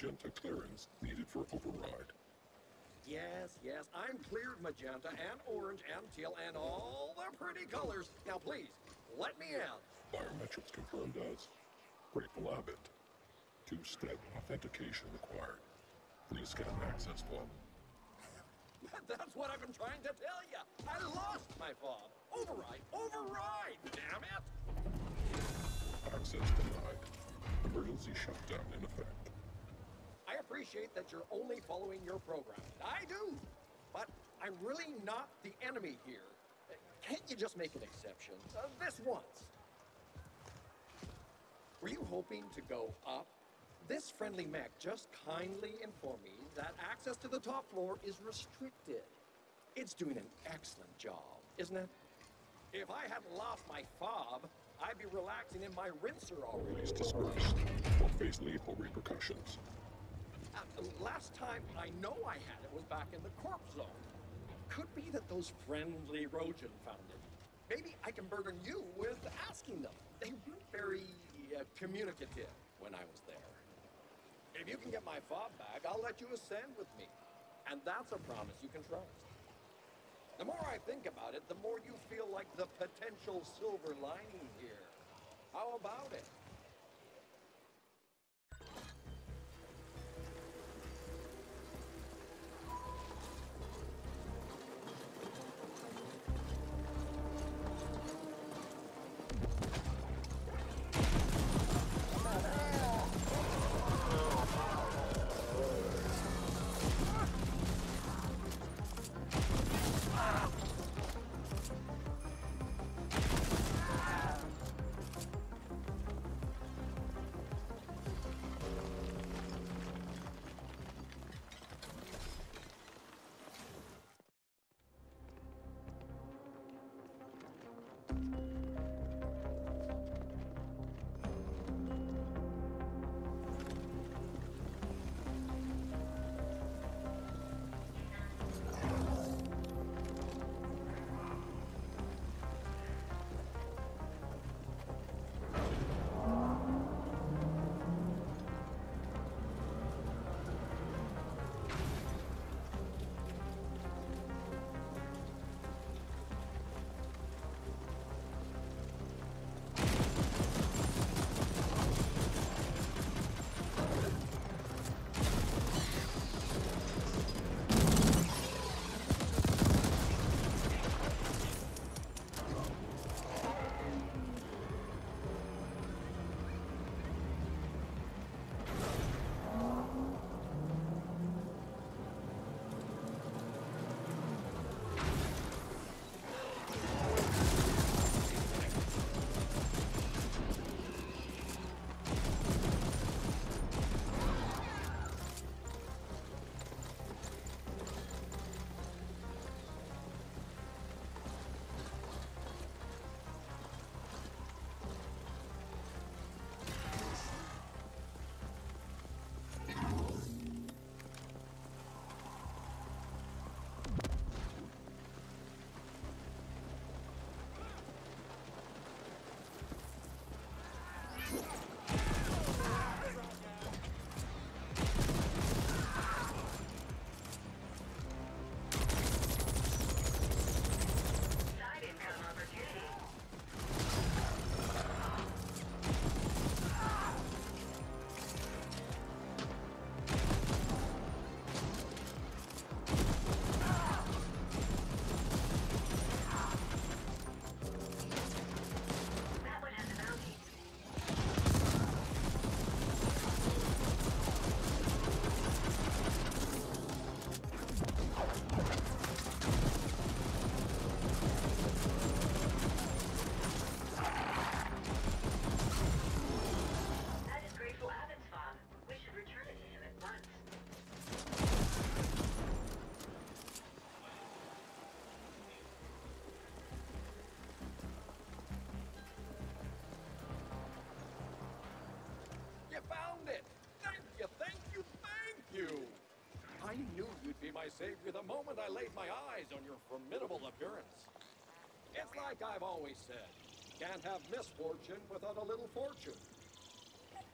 Magenta clearance needed for override. Yes, yes, I'm cleared magenta and orange and teal and all the pretty colors. Now, please, let me out. Biometrics confirmed as Grateful Abbott. Two-step authentication required. Please scan access fob. That's what I've been trying to tell you. I lost my fob. Override, override, damn it! Access denied. Emergency shutdown in effect. I appreciate that you're only following your program. I do. But I'm really not the enemy here. Can't you just make an exception? Uh, this once. Were you hoping to go up? This friendly mech just kindly informed me that access to the top floor is restricted. It's doing an excellent job, isn't it? If I hadn't lost my fob, I'd be relaxing in my rinser already. Please dispersed or face lethal repercussions. Uh, last time I know I had it was back in the corp zone. Could be that those friendly Rojan found it. Maybe I can burden you with asking them. They weren't very uh, communicative when I was there. If you can get my fob back, I'll let you ascend with me. And that's a promise you can trust. The more I think about it, the more you feel like the potential silver lining here. How about it? Like I've always said. Can't have misfortune without a little fortune.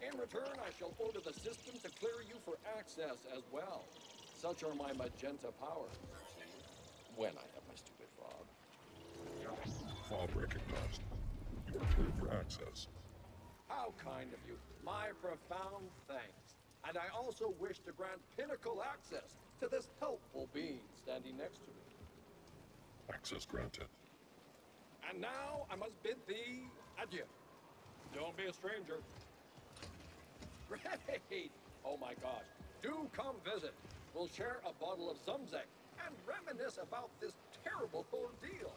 In return, I shall order the system to clear you for access as well. Such are my magenta powers, when I have my stupid fob. Fob recognized. You are cleared for access. How kind of you. My profound thanks. And I also wish to grant pinnacle access to this helpful being standing next to me. Access granted. And now I must bid thee adieu. Don't be a stranger. Great! Oh my gosh. Do come visit. We'll share a bottle of Zumzek and reminisce about this terrible ordeal.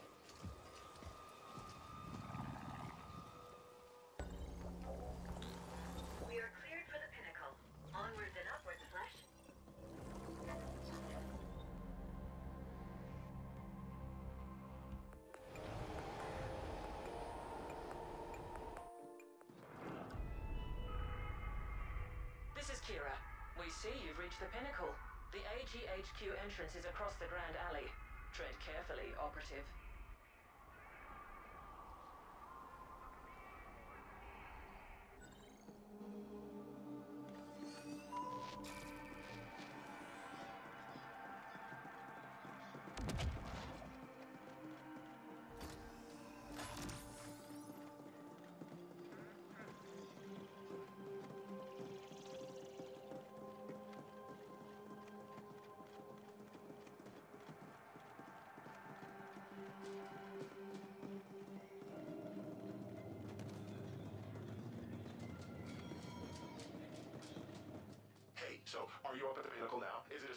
See you've reached the pinnacle. The AGHQ entrance is across the Grand Alley. Tread carefully, operative.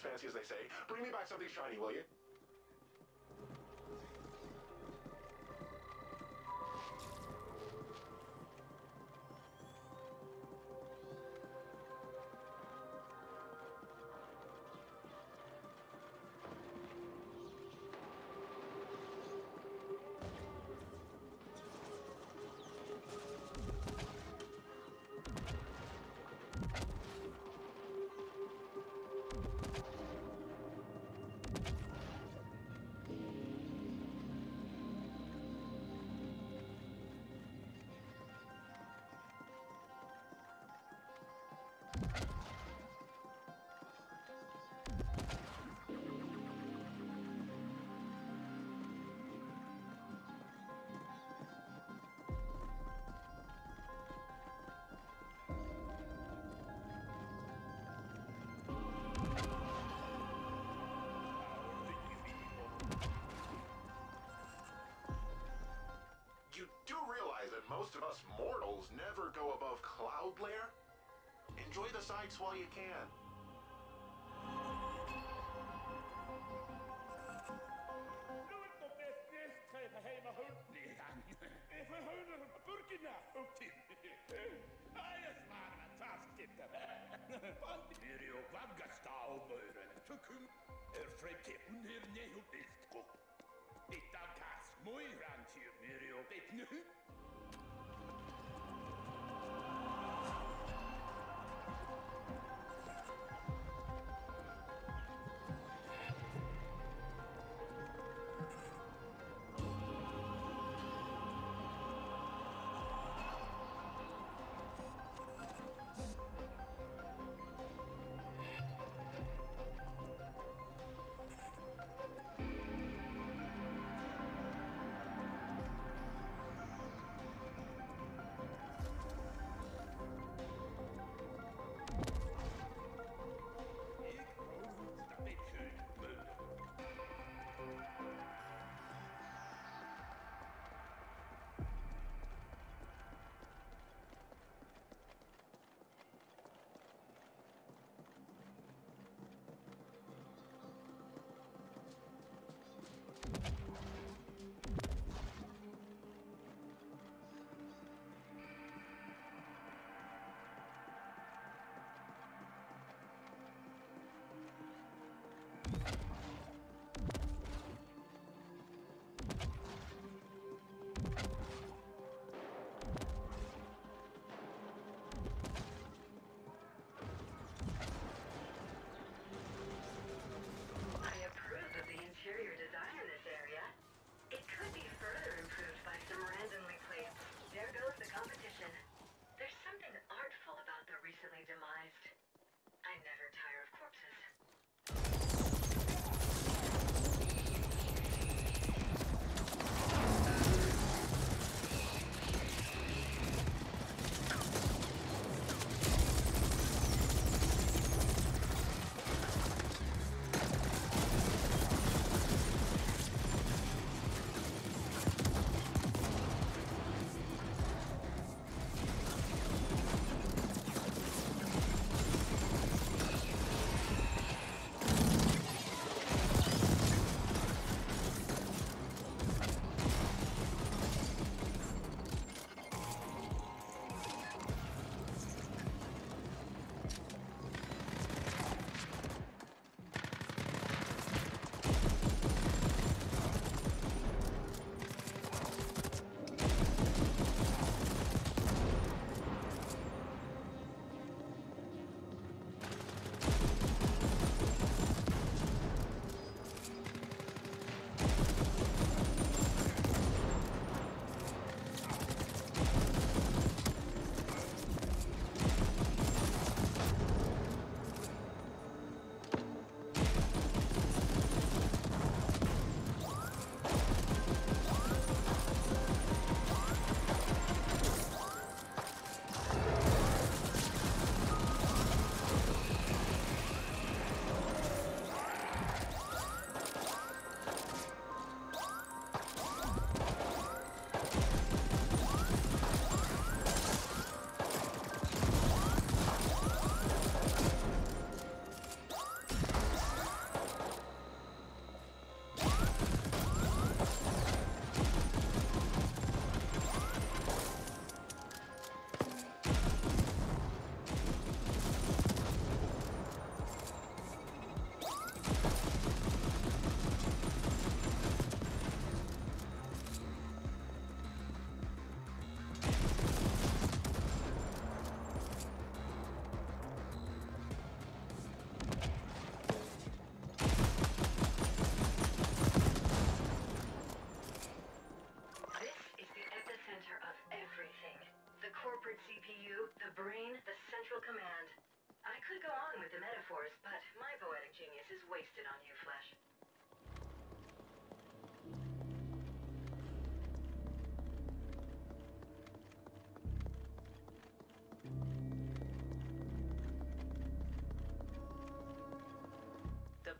As fancy as they say? Bring me back something shiny, will you? You us mortals never go above cloud layer? Enjoy the sights while you can.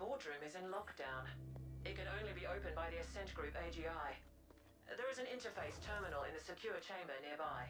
Boardroom is in lockdown. It can only be opened by the Ascent Group AGI. There is an interface terminal in the secure chamber nearby.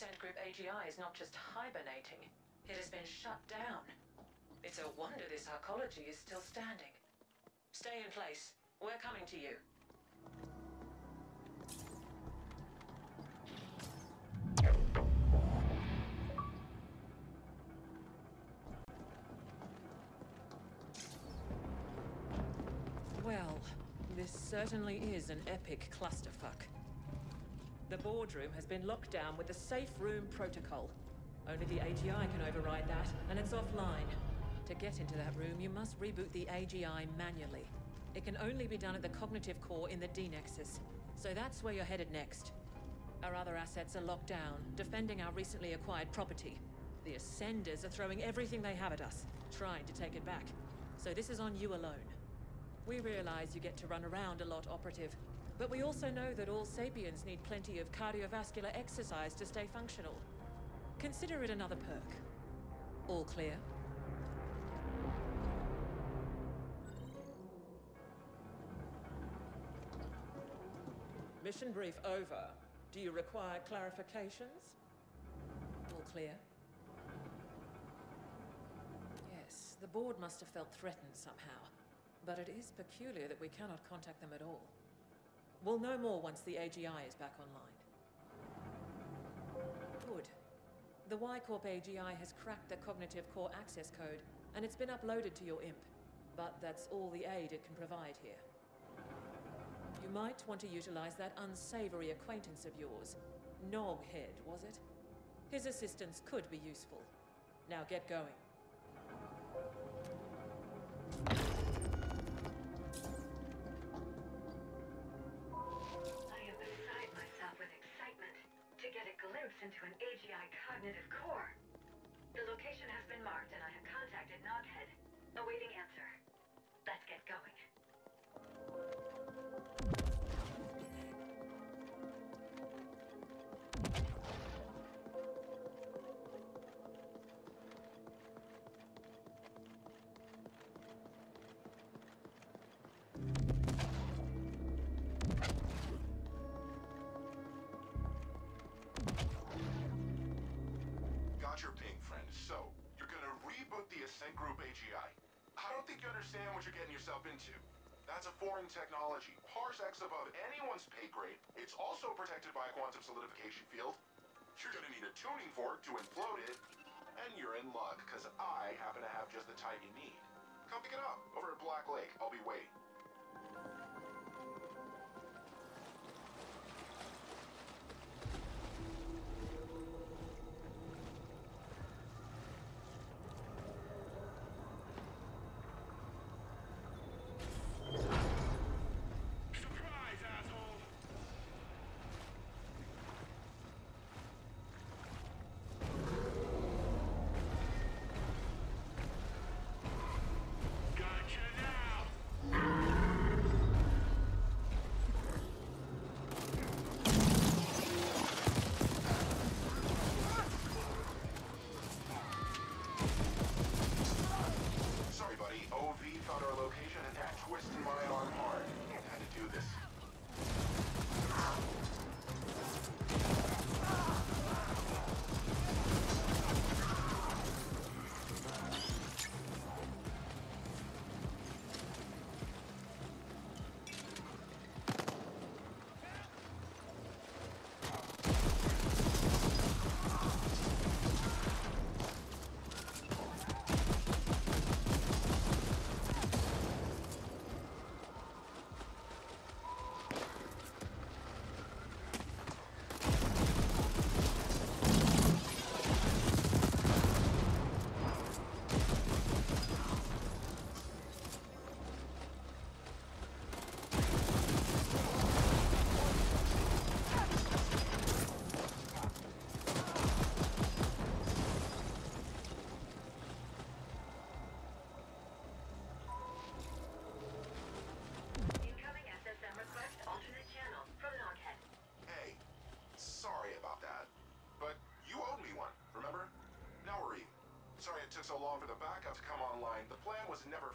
The Ascent Group AGI is not just hibernating, it has been shut down. It's a wonder this arcology is still standing. Stay in place. We're coming to you. Well, this certainly is an epic clusterfuck. The boardroom has been locked down with the safe room protocol. Only the AGI can override that, and it's offline. To get into that room, you must reboot the AGI manually. It can only be done at the cognitive core in the D-Nexus. So that's where you're headed next. Our other assets are locked down, defending our recently acquired property. The Ascenders are throwing everything they have at us, trying to take it back. So this is on you alone. We realize you get to run around a lot, Operative. But we also know that all sapiens need plenty of cardiovascular exercise to stay functional. Consider it another perk. All clear? Mission brief over. Do you require clarifications? All clear? Yes, the board must have felt threatened somehow. But it is peculiar that we cannot contact them at all. We'll know more once the AGI is back online. Good. The Y-Corp AGI has cracked the cognitive core access code, and it's been uploaded to your IMP. But that's all the aid it can provide here. You might want to utilize that unsavory acquaintance of yours. Noghead, was it? His assistance could be useful. Now get going. Into an AGI cognitive core. The location has been marked and I have contacted Noghead. Awaiting answer. Let's get going. Group AGI. I don't think you understand what you're getting yourself into. That's a foreign technology, parsecs above anyone's pay grade. It's also protected by a quantum solidification field. You're gonna need a tuning fork to implode it, and you're in luck, because I happen to have just the type you need. Come pick it up over at Black Lake. I'll be waiting.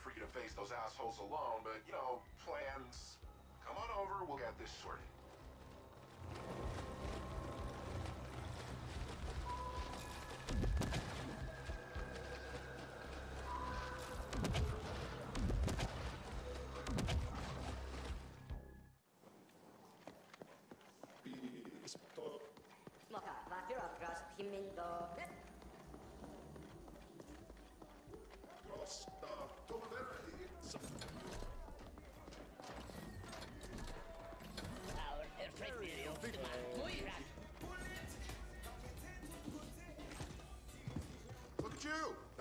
For you to face those assholes alone, but, you know, plans. Come on over, we'll get this sorted.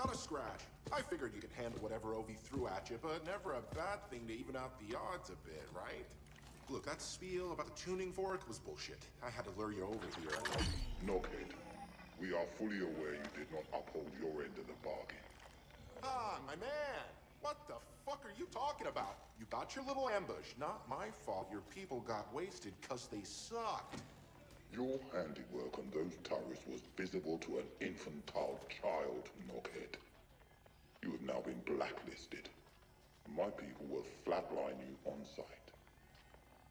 Not a scratch. I figured you could handle whatever Ovi threw at you, but never a bad thing to even out the odds a bit, right? Look, that spiel about the tuning fork was bullshit. I had to lure you over here. Noghead, we are fully aware you did not uphold your end of the bargain. Ah, my man! What the fuck are you talking about? You got your little ambush. Not my fault your people got wasted because they sucked. Your handiwork on those turrets was visible to an infantile child, Noghead. You have now been blacklisted. My people will flatline you on sight.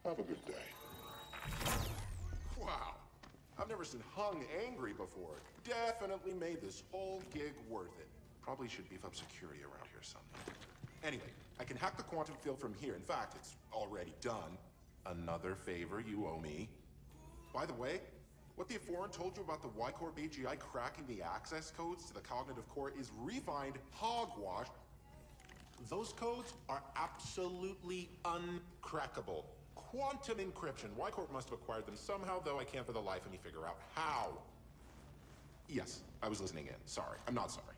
Have a good day. Wow. I've never seen Hung angry before. Definitely made this whole gig worth it. Probably should beef up security around here someday. Anyway, I can hack the quantum field from here. In fact, it's already done. Another favor you owe me. By the way, what the Foreign told you about the Y-Corp AGI cracking the access codes to the cognitive core is refined hogwash. Those codes are absolutely uncrackable. Quantum encryption. Y-Corp must have acquired them somehow, though I can't for the life of me figure out how. Yes, I was listening in. Sorry. I'm not sorry.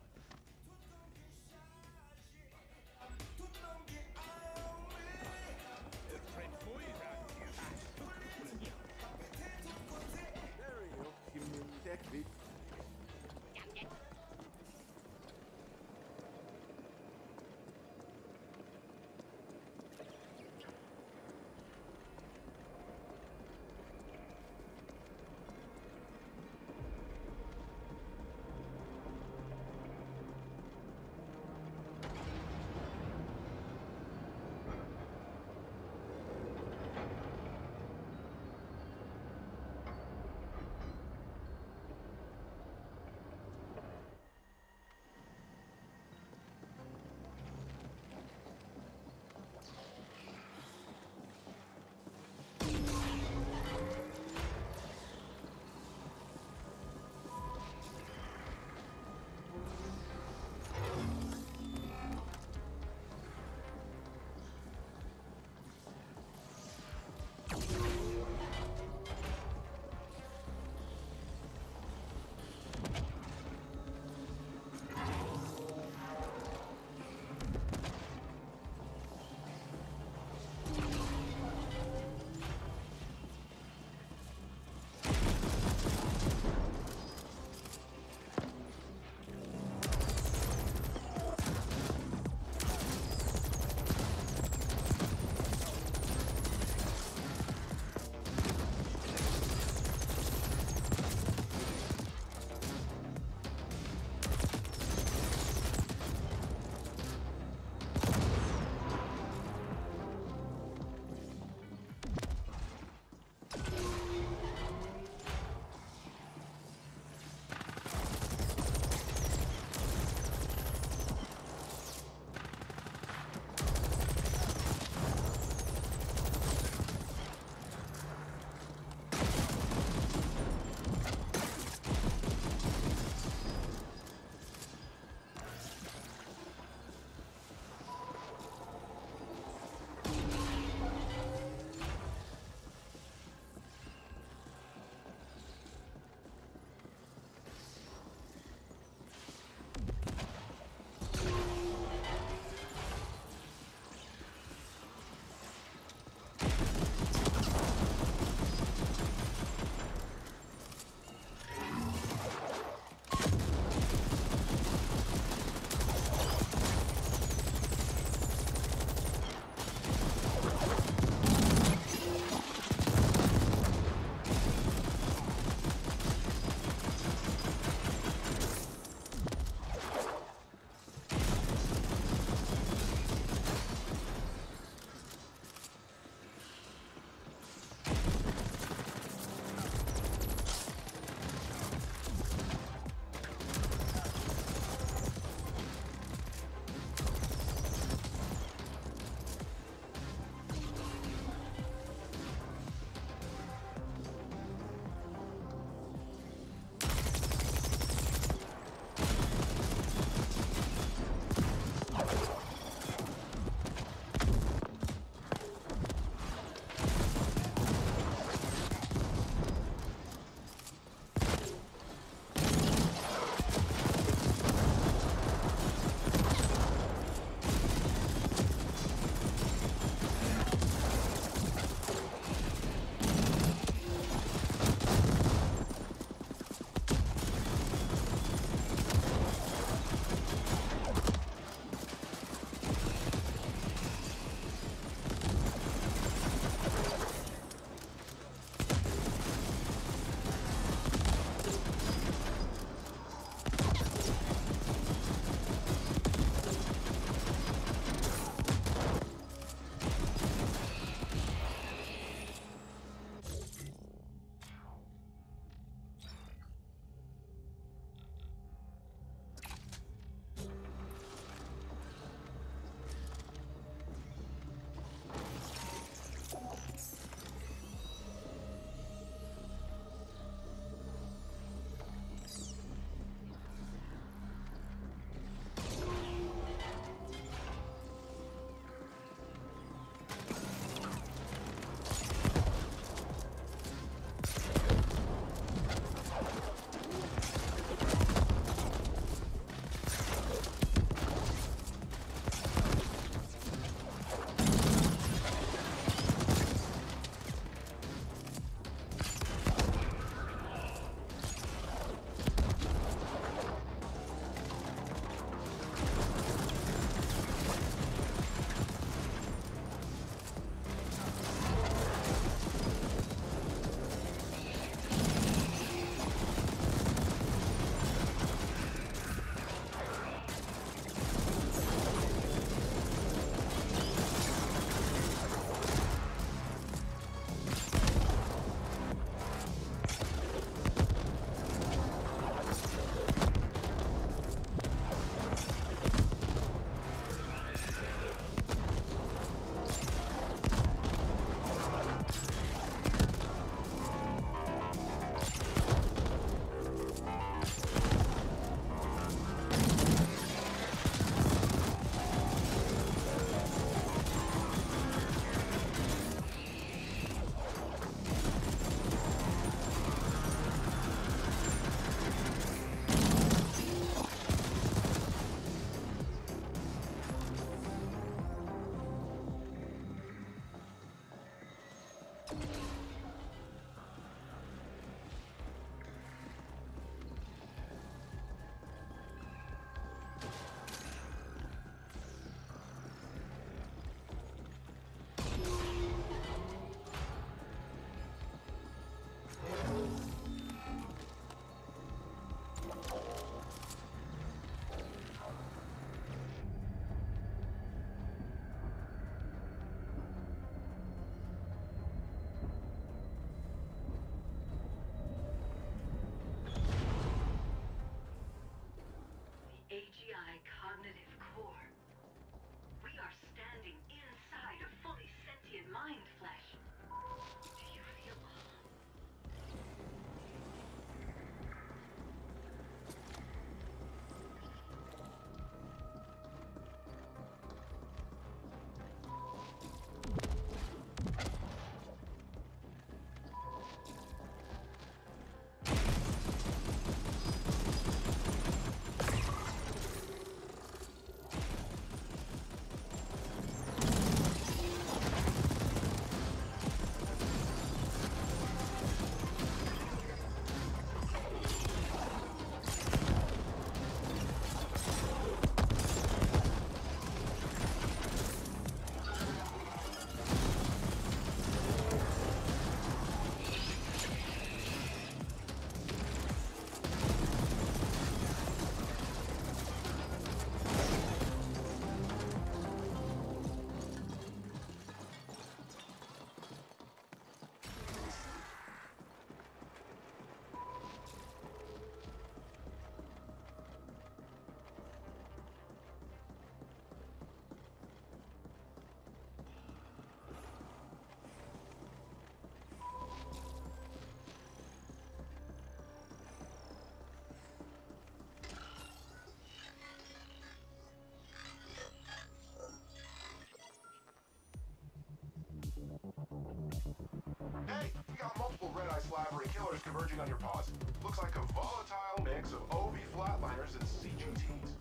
Killers converging on your paws. Looks like a volatile mix of OV flatliners and CGTs.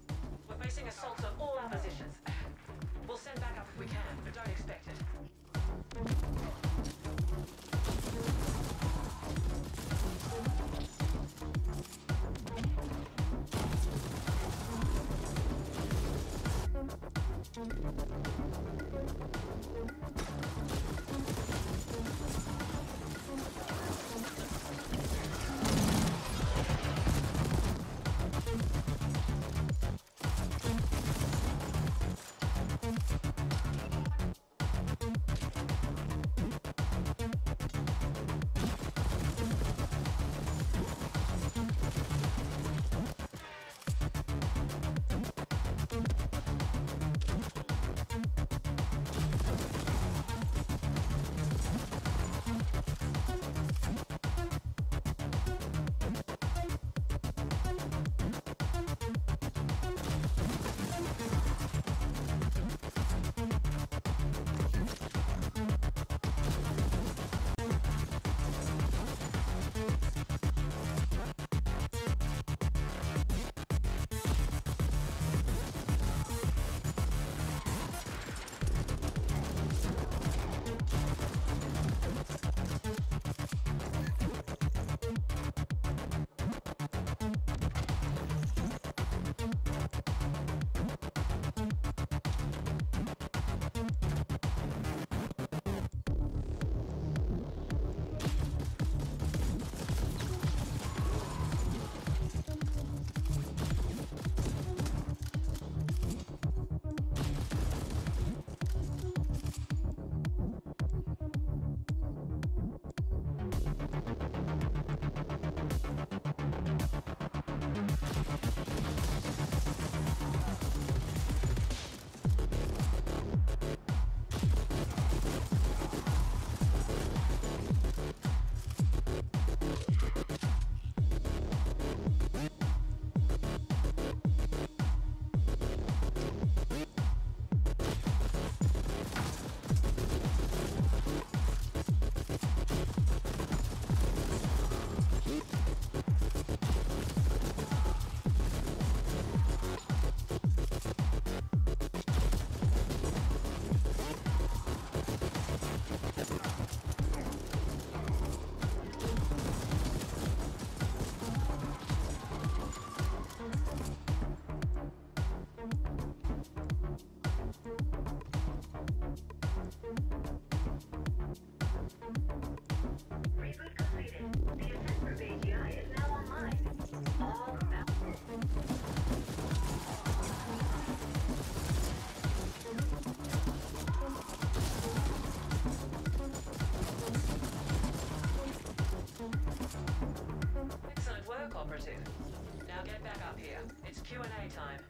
We're facing assaults on all our positions. Operative. Now get back up here. It's Q&A time.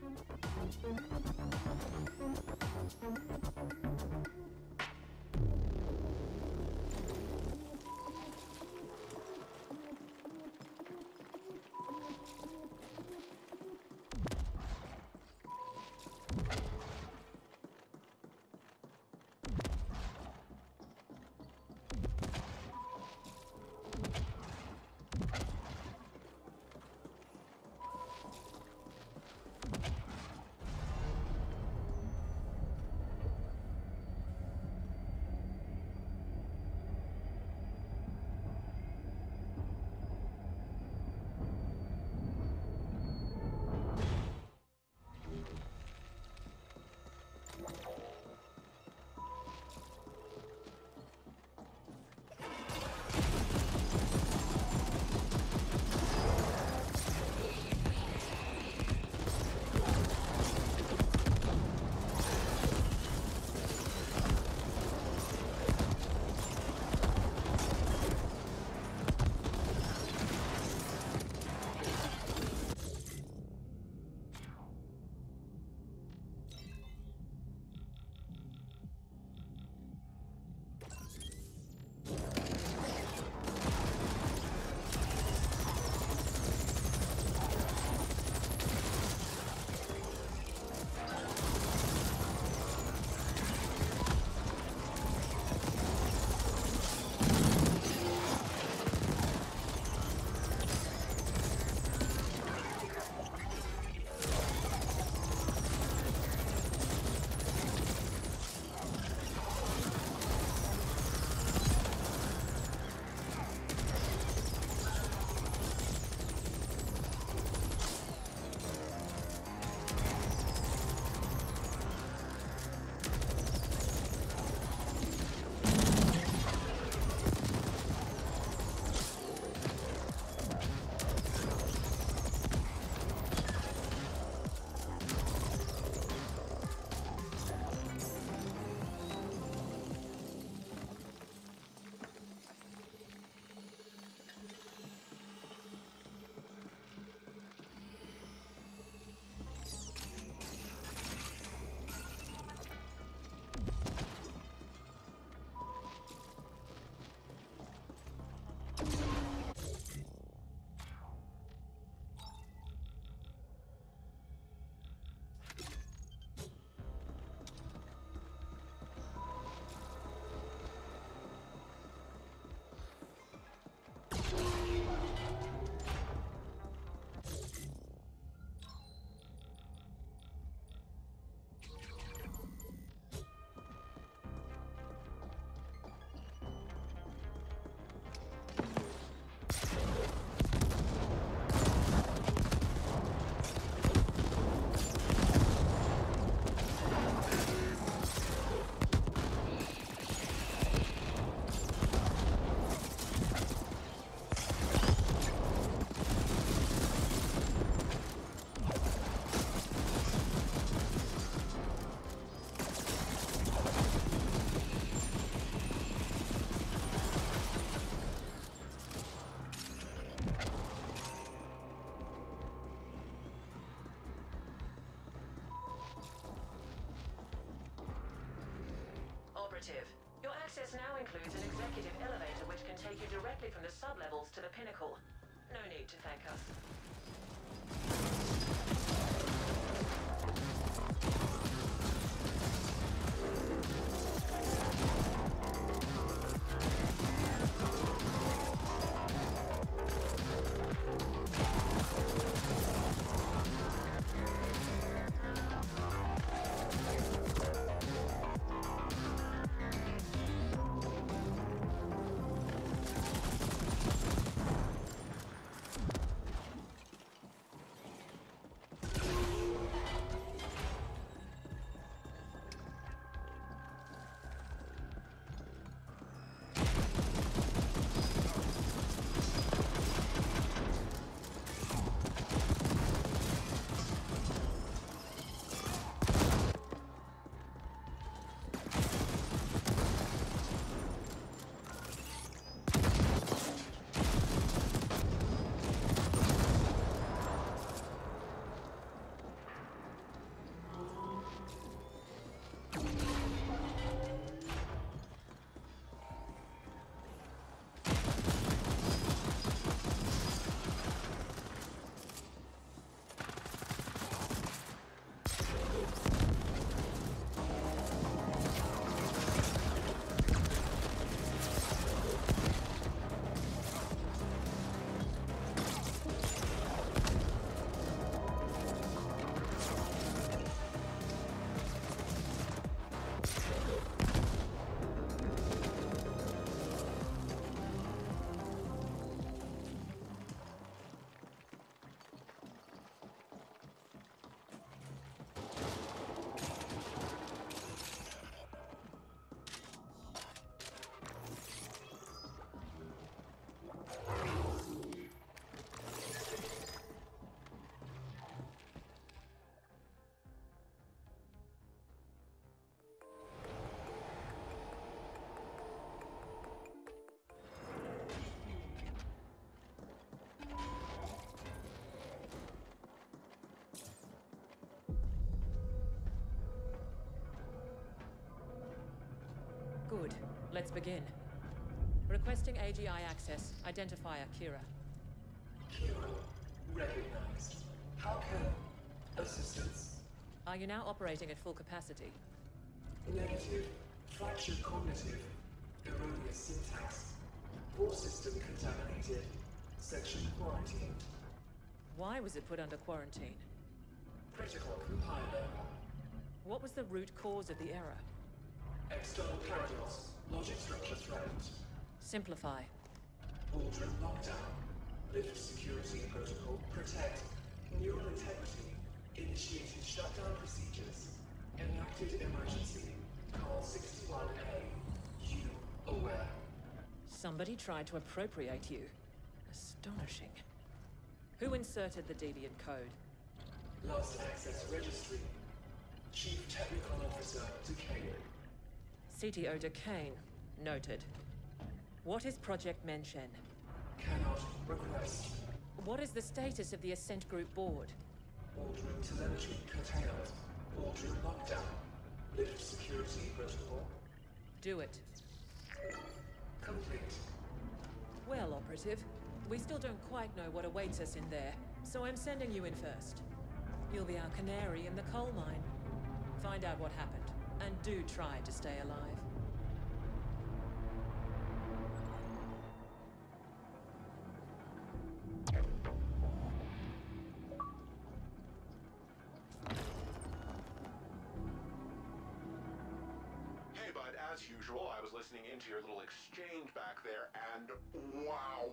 Your access now includes an executive elevator which can take you directly Good. Let's begin. Requesting AGI access. Identifier Kira. Kira, recognized. How can assistance? Are you now operating at full capacity? Negative. Fractured cognitive. Erroneous syntax. Core system contaminated. Section quarantined. Why was it put under quarantine? Critical compiler. What was the root cause of the error? External paradox. Logic structure threatened. Simplify. Aldrin lockdown. Lift security protocol. Protect. Neural integrity. Initiated shutdown procedures. Enacted emergency. Call 61A. You aware? Somebody tried to appropriate you. Astonishing. Who inserted the deviant code? Lost access registry. Chief Technical Officer to Decane. CTO Decane. Noted. What is Project Menshen? Cannot request. What is the status of the Ascent Group board? Aldrin telemetry curtailed. Aldrin lockdown. Lift security protocol. Do it. Complete. Well, Operative, we still don't quite know what awaits us in there, so I'm sending you in first. You'll be our canary in the coal mine. Find out what happened, and do try to stay alive. Hey, bud, as usual, I was listening into your little exchange back there, and wow,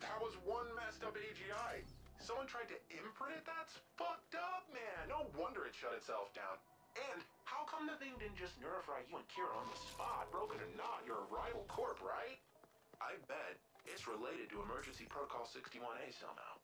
that was one messed up AGI. Someone tried to imprint it? That's fucked up, man. No wonder it shut itself down. And Come the thing didn't just nerve fry you and Kira on the spot, broken or not, you're a rival corp, right? I bet it's related to Emergency Protocol 61A somehow.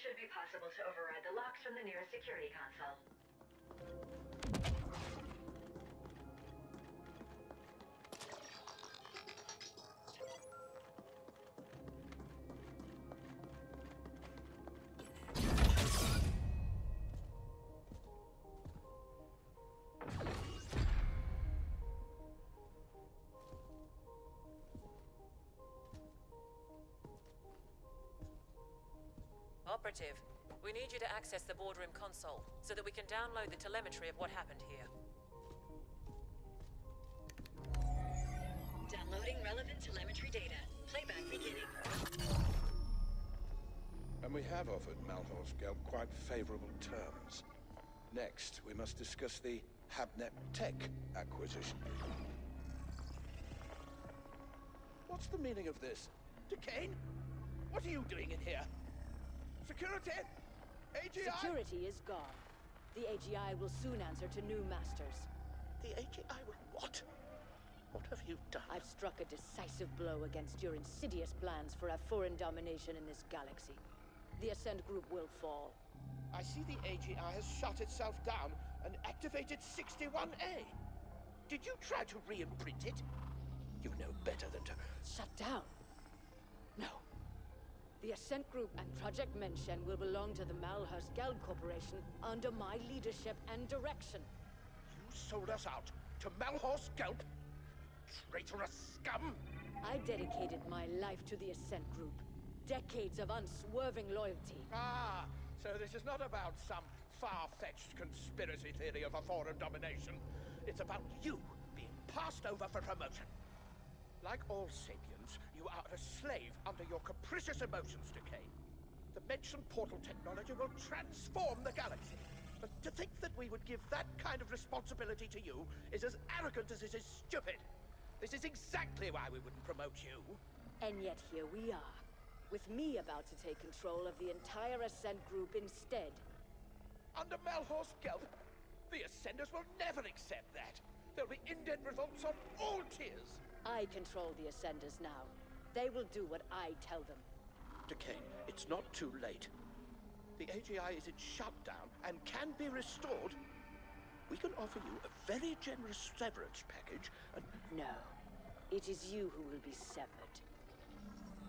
should be possible to override the locks from the nearest security console. Operative, we need you to access the boardroom console so that we can download the telemetry of what happened here. Downloading relevant telemetry data. Playback beginning. And we have offered Malhorst Gelb quite favorable terms. Next, we must discuss the Habnet Tech acquisition. What's the meaning of this? Decane? What are you doing in here? Security? AGI? Security is gone. The AGI will soon answer to new masters. The AGI will what? What have you done? I've struck a decisive blow against your insidious plans for a foreign domination in this galaxy. The Ascent Group will fall. I see the AGI has shut itself down and activated 61A. Did you try to re-imprint it? You know better than to... Shut down? The Ascent Group and Project Menshen will belong to the Malhorst Gelb Corporation under my leadership and direction. You sold us out to Malhorst Gelb? Traitorous scum! I dedicated my life to the Ascent Group. Decades of unswerving loyalty. Ah, so this is not about some far-fetched conspiracy theory of a foreign domination. It's about you being passed over for promotion. Like all sapiens, you are a slave under your capricious emotions, Decane. The mentioned portal technology will transform the galaxy. But to think that we would give that kind of responsibility to you is as arrogant as it is stupid. This is exactly why we wouldn't promote you. And yet here we are, with me about to take control of the entire Ascent Group instead. Under Malhorst Gelb, the Ascenders will never accept that. There'll be indent revolts on all tiers. I control the Ascenders now. They will do what I tell them. Decane, it's not too late. The AGI is in shutdown and can be restored. We can offer you a very generous severance package and... No. It is you who will be severed.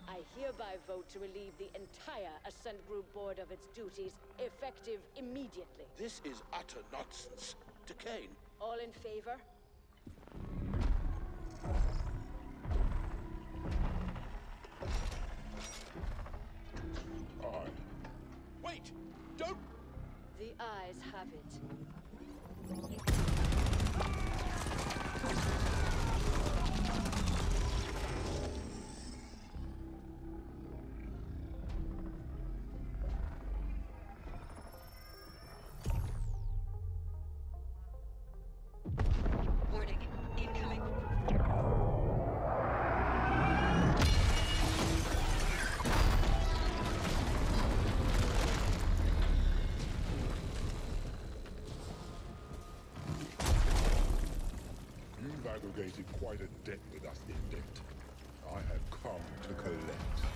I hereby vote to relieve the entire Ascent Group Board of its duties, effective immediately. This is utter nonsense. Decane, All in favor? Aye. Wait! Don't... The ayes have it. Quite a debt with us, in debt. I have come to collect.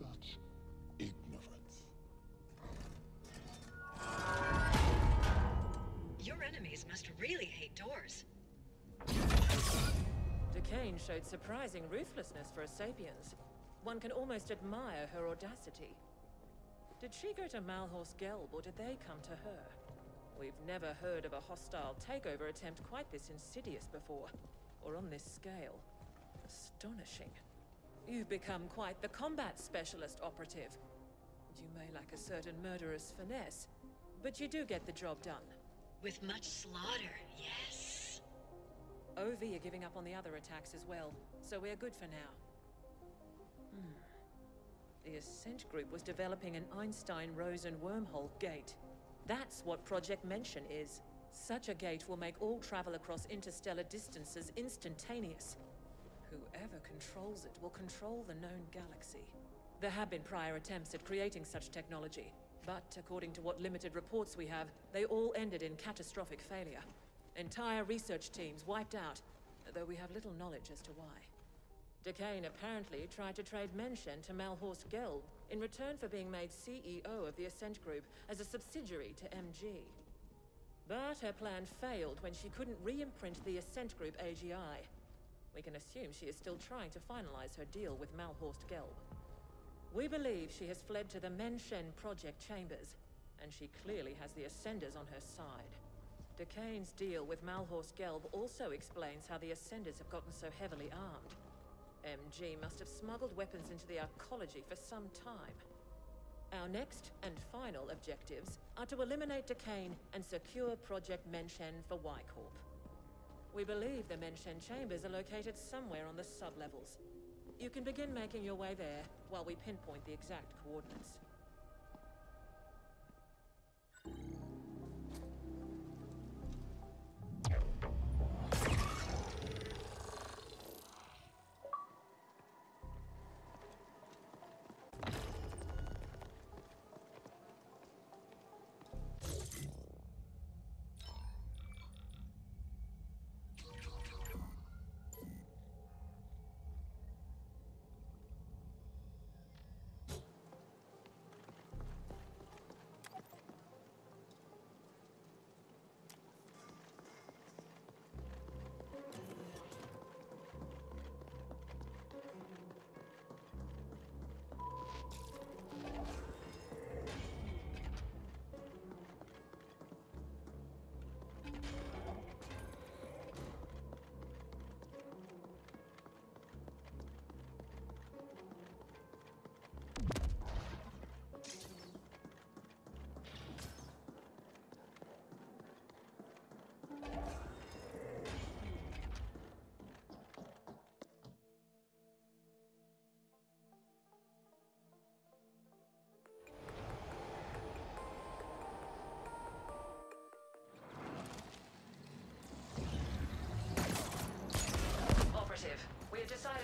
Such ignorance. Your enemies must really hate doors. Decane showed surprising ruthlessness for a Sapiens. One can almost admire her audacity. Did she go to Malhorst Gelb, or did they come to her? We've never heard of a hostile takeover attempt quite this insidious before, or on this scale. Astonishing. You've become quite the combat specialist operative. You may lack a certain murderous finesse, but you do get the job done. With much slaughter, yes. OV are giving up on the other attacks as well, so we're good for now. Hmm. The Ascent Group was developing an Einstein-Rosen wormhole gate. That's what Project Menshen is. Such a gate will make all travel across interstellar distances instantaneous. Whoever controls it will control the known galaxy. There have been prior attempts at creating such technology, but according to what limited reports we have, they all ended in catastrophic failure. Entire research teams wiped out, though we have little knowledge as to why. Decane apparently tried to trade Menshen to Malhorst Gelb in return for being made CEO of the Ascent Group as a subsidiary to MG. But her plan failed when she couldn't re-imprint the Ascent Group AGI. We can assume she is still trying to finalize her deal with Malhorst Gelb. We believe she has fled to the Menshen Project chambers, and she clearly has the Ascenders on her side. Decane's deal with Malhorst Gelb also explains how the Ascenders have gotten so heavily armed. MG must have smuggled weapons into the arcology for some time. Our next and final objectives are to eliminate Decane and secure Project Menshen for Y-Corp. We believe the Menshen chambers are located somewhere on the sublevels. You can begin making your way there while we pinpoint the exact coordinates.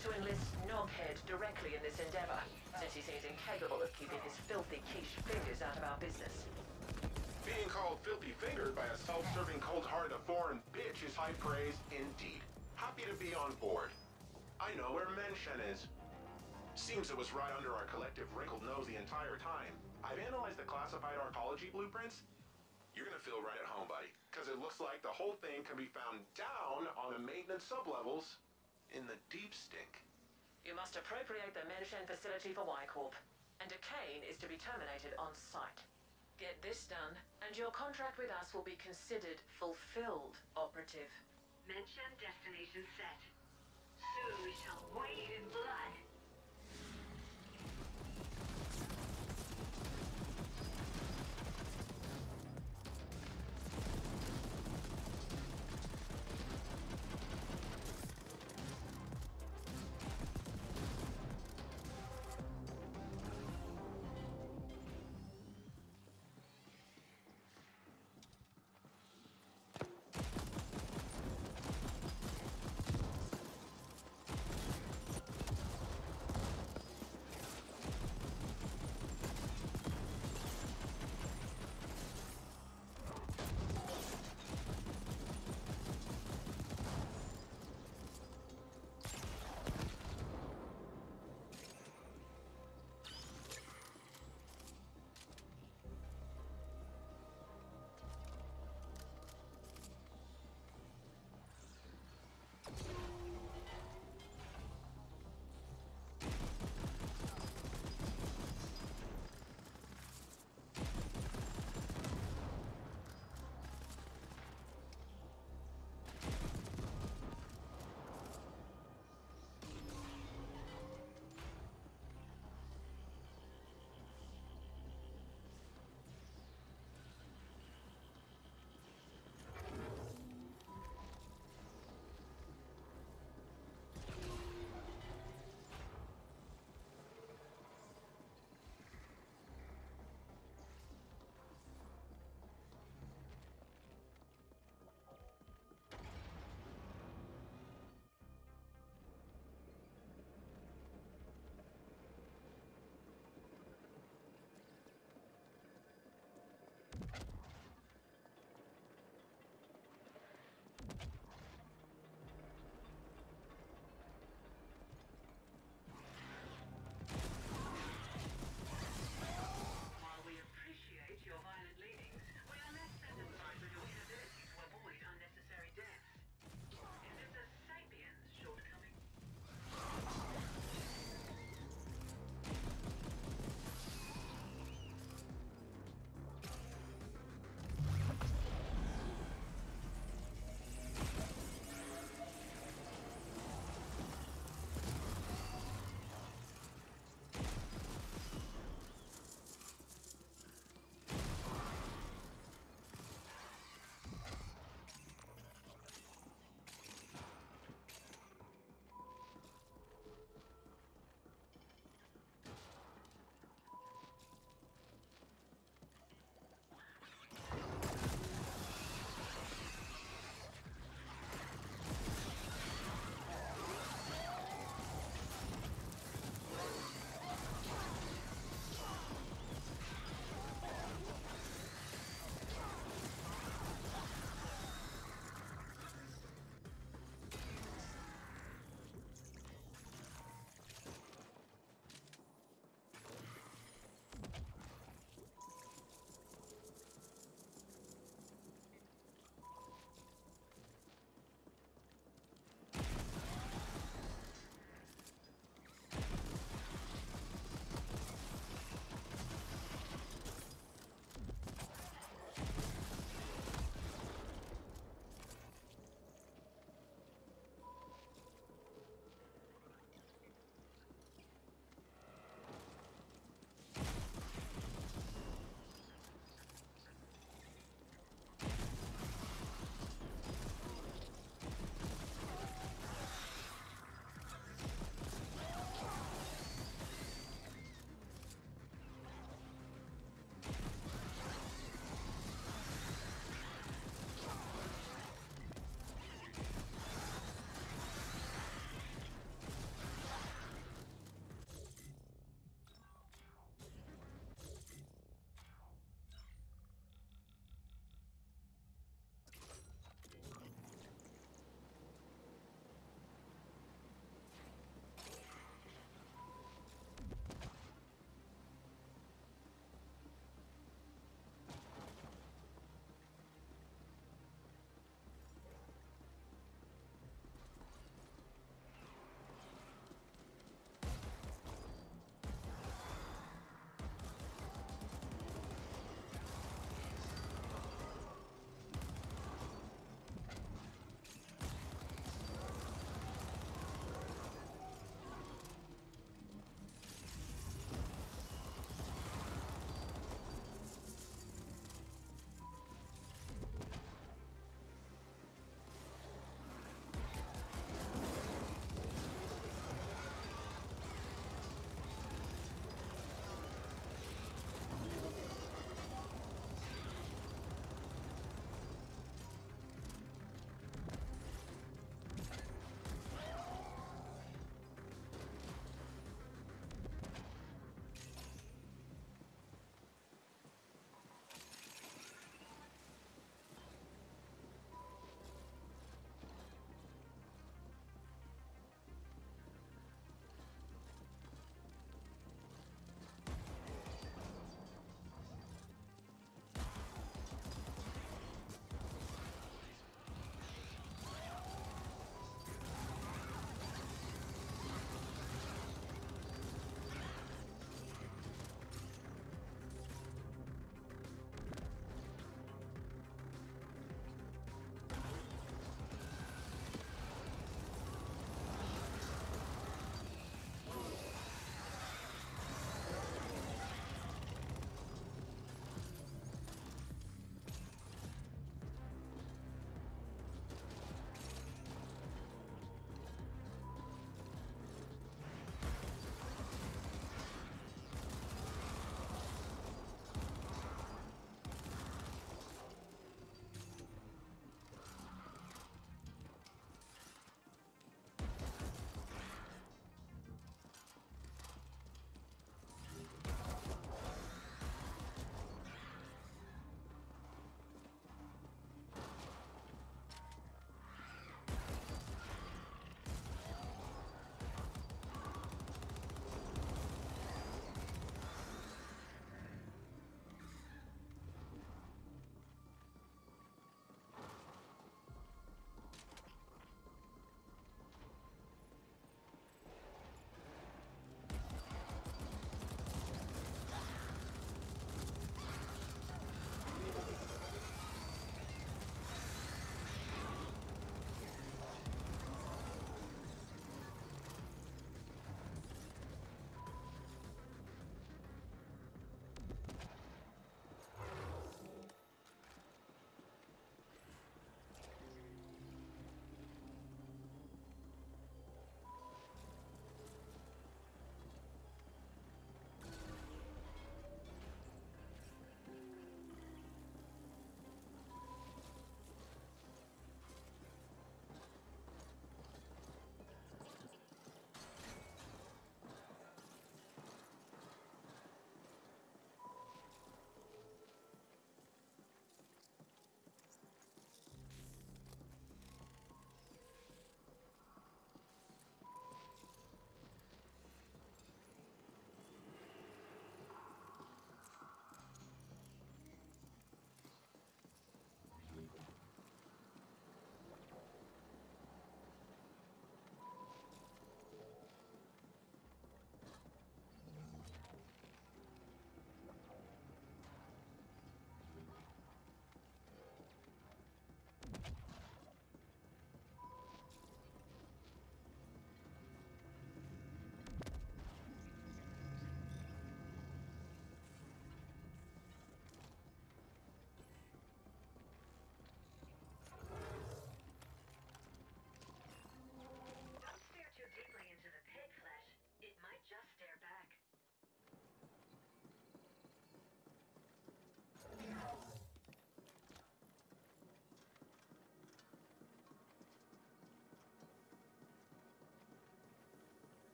To enlist Noghead directly in this endeavor, since he seems incapable of keeping his filthy quiche fingers out of our business. Being called filthy fingered by a self-serving, cold-hearted foreign bitch is high praise indeed. Happy to be on board. I know where Menshen is. Seems it was right under our collective wrinkled nose the entire time. I've analyzed the classified arcology blueprints. You're gonna feel right at home, buddy, because it looks like the whole thing can be found down on the maintenance sublevels in the deep stink. You must appropriate the Menshen facility for Y-Corp, and Decane is to be terminated on site. Get this done, and your contract with us will be considered fulfilled, Operative. Menshen destination set. Soon we shall wade in blood.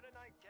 Radonite gas, which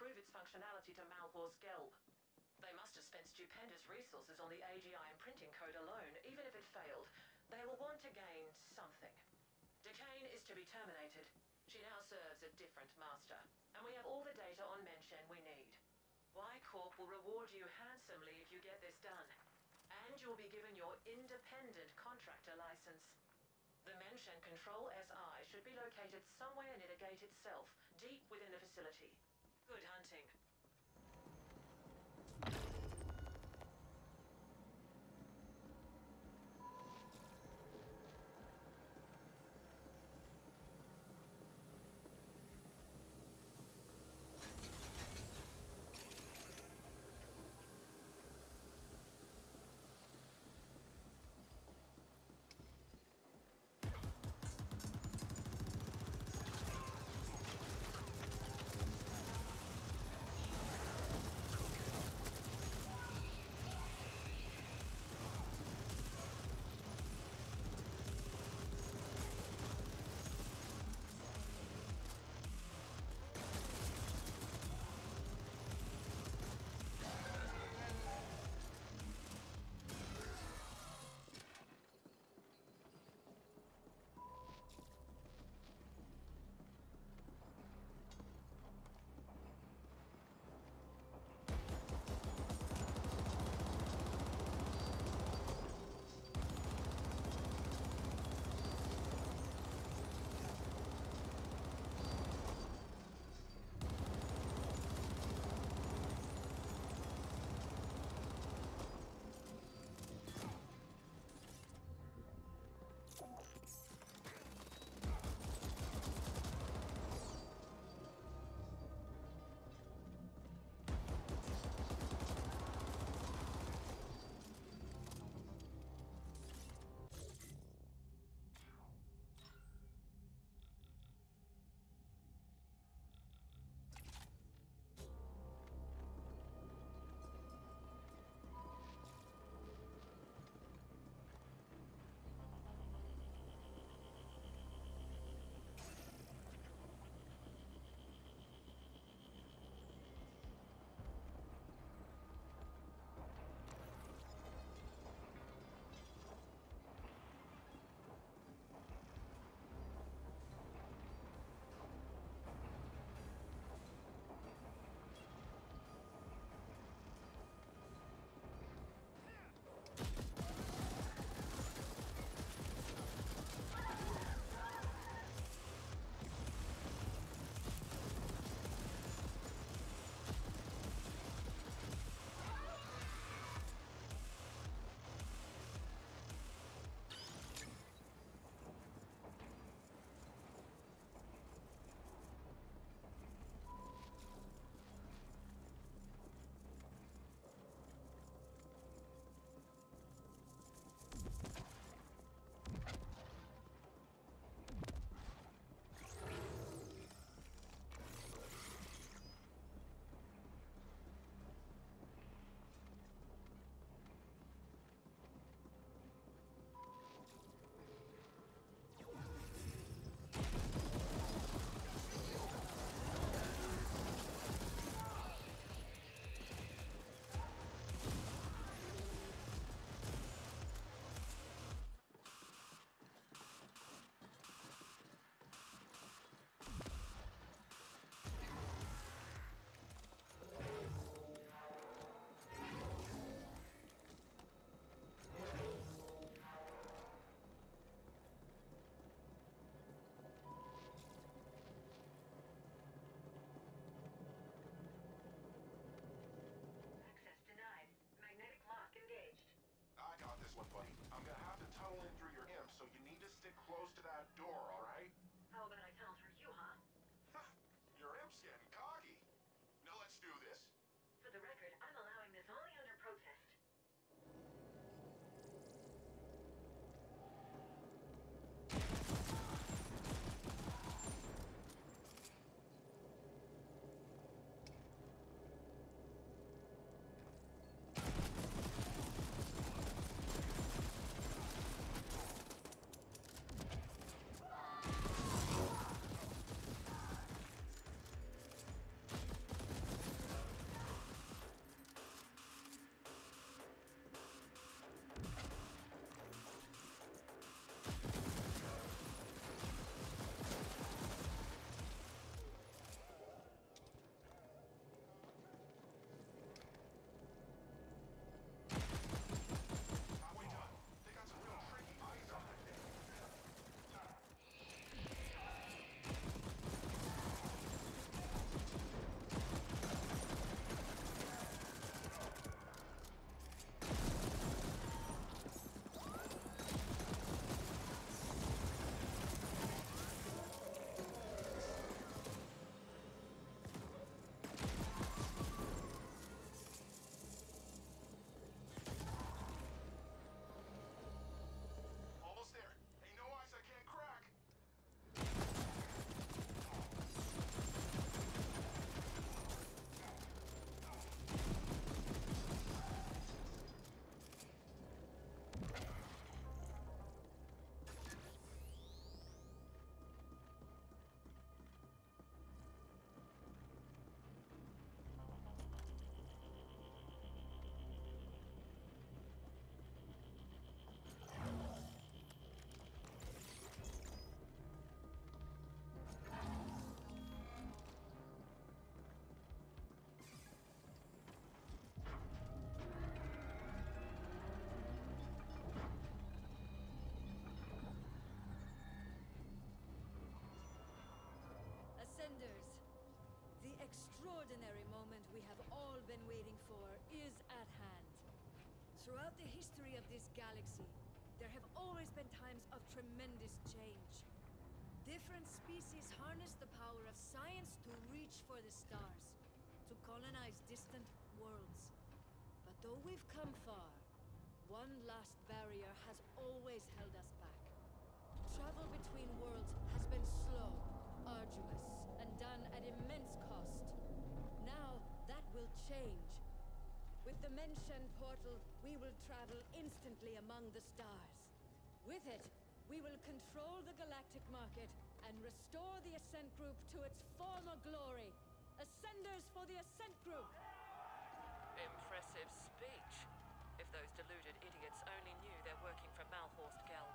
prove its functionality to Malhorst Gelb. They must have spent stupendous resources on the AGI imprinting code alone. Even if it failed, they will want to gain something. Decane is to be terminated. She now serves a different master, and we have all the data on Menshen we need. Y Corp will reward you handsomely if you get this done, and you'll be given your independent contractor license. The Menshen Control SI should be located somewhere near the gate itself, deep within the facility. Good hunting. Ascenders! The extraordinary moment we have all been waiting for is at hand. Throughout the history of this galaxy, there have always been times of tremendous change. Different species harness the power of science to reach for the stars, to colonize distant worlds. But though we've come far, one last barrier has always held us back. Travel between worlds has been slow, arduous, done at immense cost. Now, that will change. With the Menshen portal, we will travel instantly among the stars. With it, we will control the galactic market and restore the Ascent Group to its former glory. Ascenders for the Ascent Group! Impressive speech. If those deluded idiots only knew they're working for Malhorst Gelb.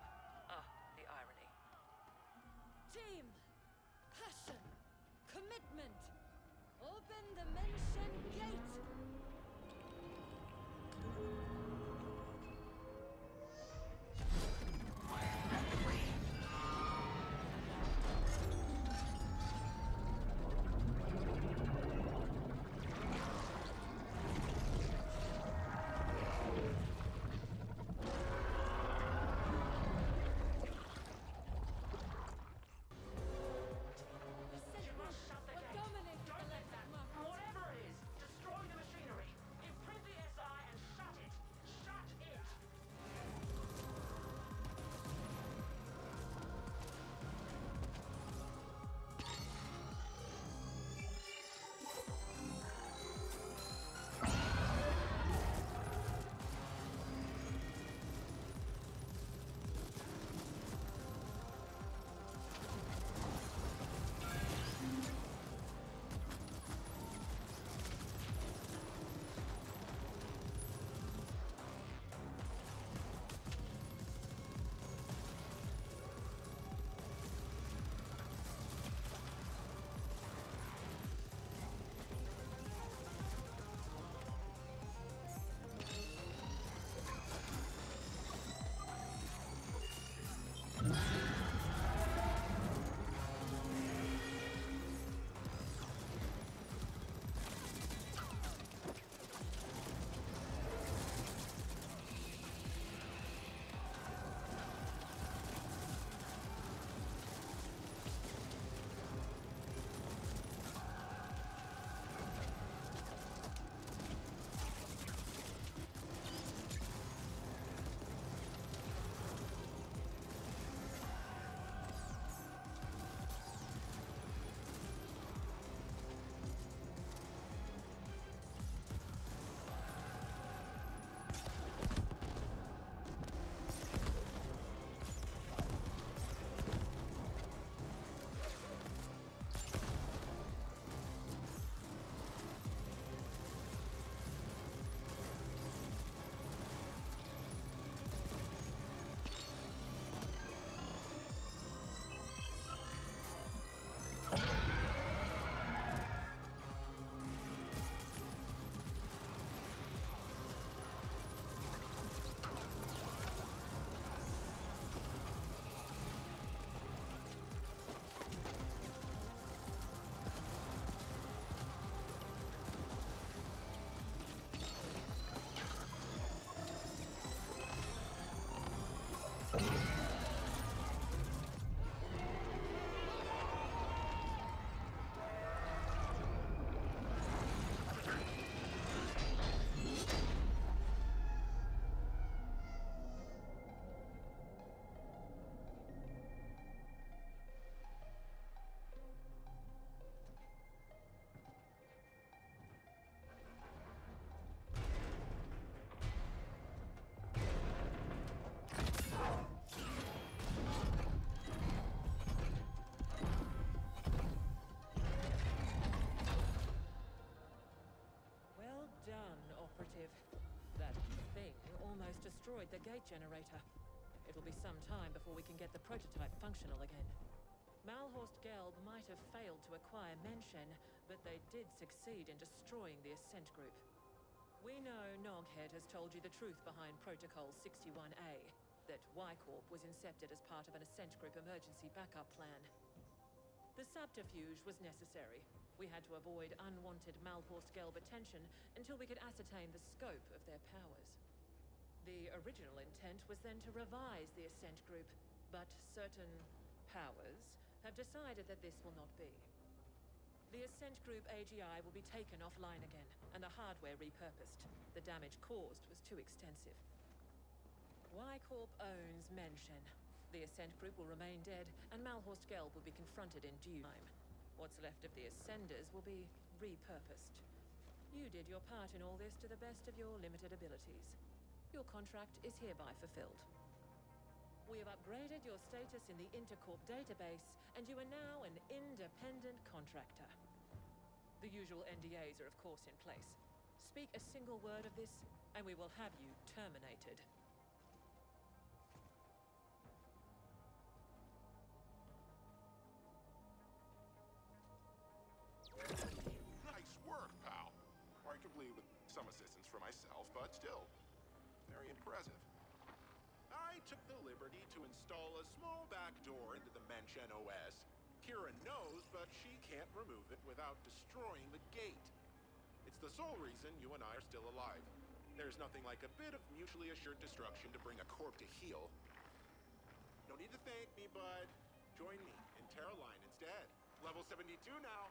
Ah, the irony. Team! Commitment! Open the Menshen Gate! Almost destroyed the gate generator. It'll be some time before we can get the prototype functional again. Malhorst Gelb might have failed to acquire Menshen, but they did succeed in destroying the Ascent Group. We know Noghead has told you the truth behind Protocol 61A, that Y-Corp was incepted as part of an Ascent Group emergency backup plan. The subterfuge was necessary. We had to avoid unwanted Malhorst Gelb attention until we could ascertain the scope of their powers. The original intent was then to revise the Ascent Group, but certain powers have decided that this will not be. The Ascent Group AGI will be taken offline again, and the hardware repurposed. The damage caused was too extensive. Y-Corp owns Menshen. The Ascent Group will remain dead, and Malhorst Gelb will be confronted in due time. What's left of the Ascenders will be repurposed. You did your part in all this to the best of your limited abilities. Your contract is hereby fulfilled. We have upgraded your status in the Intercorp database, and you are now an independent contractor. The usual NDAs are of course in place. Speak a single word of this, and we will have you terminated. Nice work, pal. Arguably with some assistance from myself, but still, impressive. I took the liberty to install a small back door into the Menshen OS. Kira knows, but she can't remove it without destroying the gate. It's the sole reason you and I are still alive. There's nothing like a bit of mutually assured destruction to bring a corp to heel. No need to thank me, bud. Join me in Terra Line instead. Level 72 now.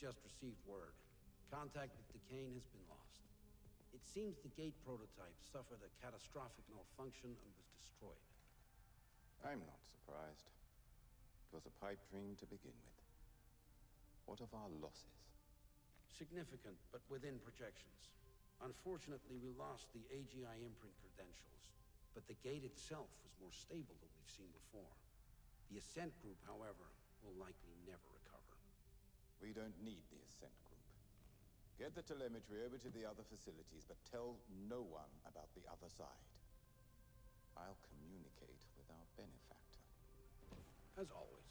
Just received word. Contact with Decane has been lost. It seems the gate prototype suffered a catastrophic malfunction and was destroyed. I'm not surprised. It was a pipe dream to begin with. What of our losses? Significant, but within projections. Unfortunately, we lost the AGI imprint credentials, but the gate itself was more stable than we've seen before. The Ascent Group, however, will likely never. We don't need the Ascent Group. Get the telemetry over to the other facilities, but tell no one about the other side. I'll communicate with our benefactor. As always.